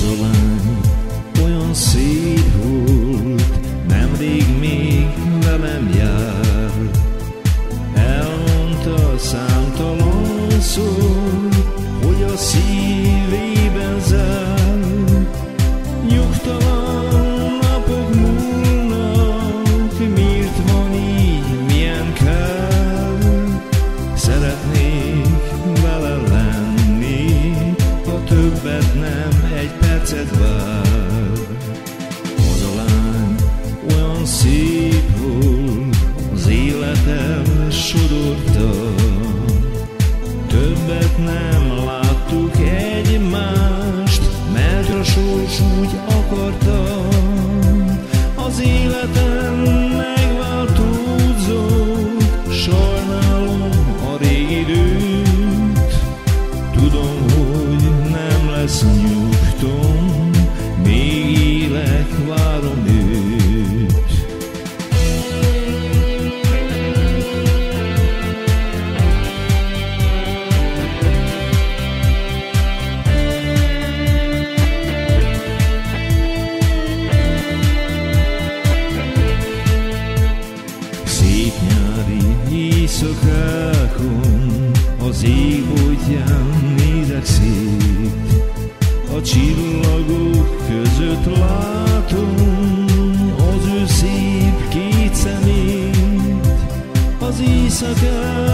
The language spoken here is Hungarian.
zavány olyan szép volt, nemrég még velem járt. Elmondta számtalan szó, hogy a szív nem egy percet vár. Az a lány olyan szép volt, az életem sodorta. Többet nem láttuk egymást, mert a sors úgy lesz még élek, várom őt. Szép nyári az ég bojtján nézek. Csillagok között látom az ő szép két szemét. Az éjszakák